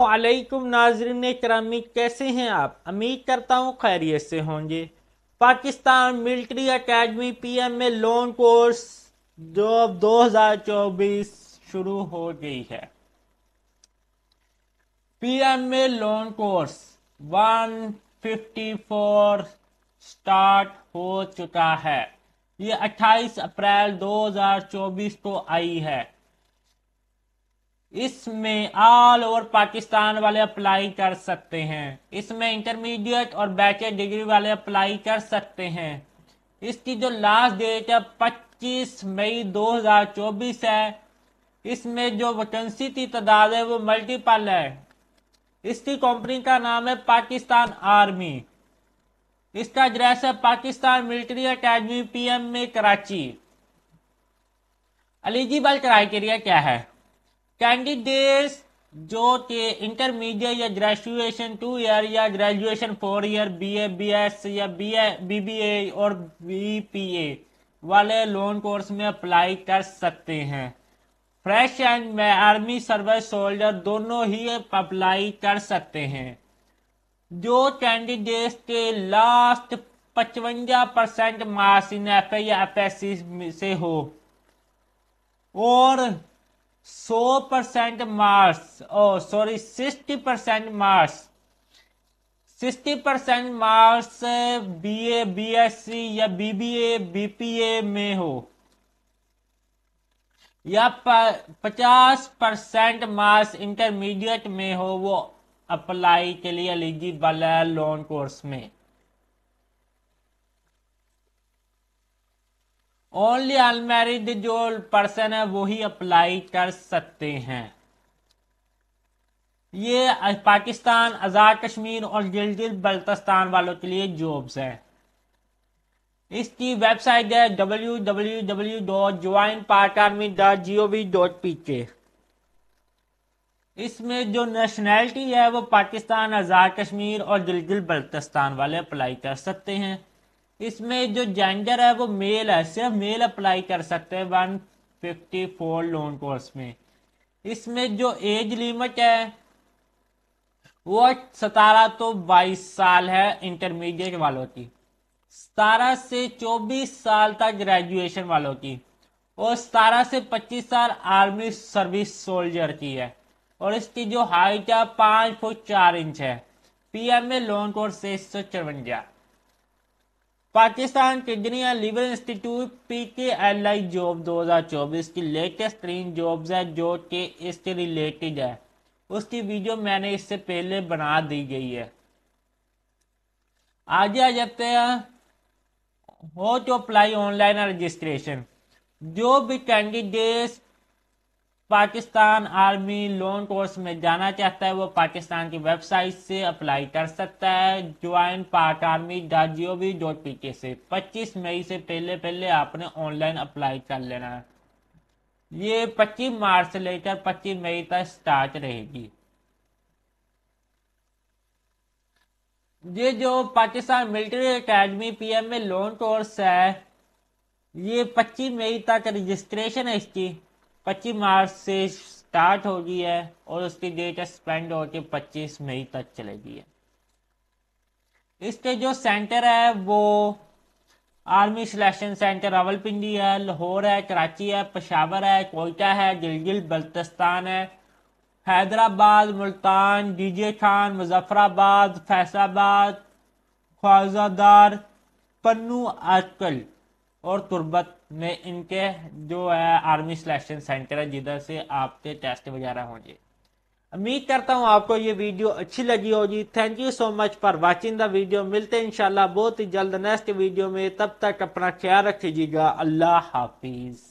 वालेकुम नाजरीन करामी कैसे हैं आप? उम्मीद करता हूँ खैरियत से होंगे। पाकिस्तान मिलिट्री एकेडमी पीएम में लोन कोर्स जो अब 2024 शुरू हो गई है। पीएम में लोन कोर्स 154 स्टार्ट हो चुका है। ये 28 अप्रैल 2024 को आई है। इसमें ऑल ओवर पाकिस्तान वाले अप्लाई कर सकते हैं। इसमें इंटरमीडिएट और बैचलर डिग्री वाले अप्लाई कर सकते हैं। इसकी जो लास्ट डेट है 25 मई 2024 है। इसमें जो वैकेंसी की तादाद है, वो मल्टीपल है। इसकी कंपनी का नाम है पाकिस्तान आर्मी इसका एड्रेस है पाकिस्तान मिलिट्री अकेडमी पीएम में कराची। एलिजिबल क्राइटेरिया क्या है? कैंडिडेट्स जो कि इंटरमीडिएट या ग्रेजुएशन टू ईयर या graduation four year B A B S या B A B B A और बी पी ए वाले लोन कोर्स में अप्लाई कर सकते हैं। Fresh and army service soldier दोनों ही अप्लाई कर सकते हैं। जो कैंडिडेट्स के लास्ट पचवंजा परसेंट मार्क्स इन एफ़ या एफ़ से हो। और सौ percent marks, oh sorry sixty percent marks. Sixty percent marks B A B S C या B B A B P A में हो। या पचास परसेंट मार्क्स इंटरमीडिएट में हो, वो अप्लाई के लिए एलिजिबल है लोन कोर्स में। ओनली अनमेरिड जो पर्सन है वही अप्लाई कर सकते हैं। ये पाकिस्तान, आज़ाद कश्मीर और गिलगित बल्तिस्तान वालों के लिए जॉब्स हैं। इसकी वेबसाइट है W W W dot join part army dot G O V dot P K इसमें जो नेशनैलिटी है, वो पाकिस्तान, आज़ाद कश्मीर और गिलगित बल्तिस्तान वाले अप्लाई कर सकते हैं। इसमें जो जेंडर है, वो मेल है, सिर्फ़ मेल अप्लाई कर सकते हैं one fifty four long course में इसमें जो एज लिमिट है, वो सतारह तो बाईस साल है इंटरमीडिएट वालों की। सतारह से चौबीस साल तक ग्रेजुएशन वालों की। और सतारह से पच्चीस साल आर्मी सर्विस सोल्जर की है। और इसकी जो हाइट है, पाँच फुट चार इंच है। पीएम में लोन कोर्स से एक सौ चौवंजा। Pakistan kidney and liver institute P K L I job 2024 की लेटेस्ट तीन जॉब्स है जो कि इसके रिलेटेड है। उसकी वीडियो मैंने इससे पहले बना दी गई है। आगे आ जाते हैं। हो तो अप्लाई ऑनलाइन रजिस्ट्रेशन। जो भी candidate Pakistan army long course में जाना चाहता है, वो पाकिस्तान की वेबसाइट से अप्लाई कर सकता है। Join Pak army dot G O V dot P K से 25 मई से पहले पहले आपने ऑनलाइन अप्लाई कर लेना है। ये 25 मार्च से लेकर 25 मई तक स्टार्ट रहेगी। ये जो पाकिस्तान मिलिट्री अकेडमी पीएम में लोन कोर्स है, ये 25 मई तक रजिस्ट्रेशन है इसकी। पच्चीस मार्च से स्टार्ट हो होगी है और उसकी डेट स्पेंड होकर पच्चीस मई तक चलेगी है। इसके जो सेंटर है वो आर्मी सिलेक्शन सेंटर रावलपिंडी है, लाहौर है, कराची है, पशावर है, कोयटा है गिलगिल बल्तिस्तान है, हैदराबाद, मुल्तान, डीजे खान, मुजफ्फराबाद फैसलाबाद ख्वाजादार पन्नू आजकल और तुरबत। में इनके जो है आर्मी सिलेक्शन सेंटर है, जिधर से आपके टेस्ट वगैरह होंगे उम्मीद करता हूँ आपको ये वीडियो अच्छी लगी होगी। Thank you so much for watching the video मिलते हैं इंशाल्लाह बहुत ही जल्द नेक्स्ट वीडियो में। तब तक अपना ख्याल रखिएगा। अल्लाह हाफिज़।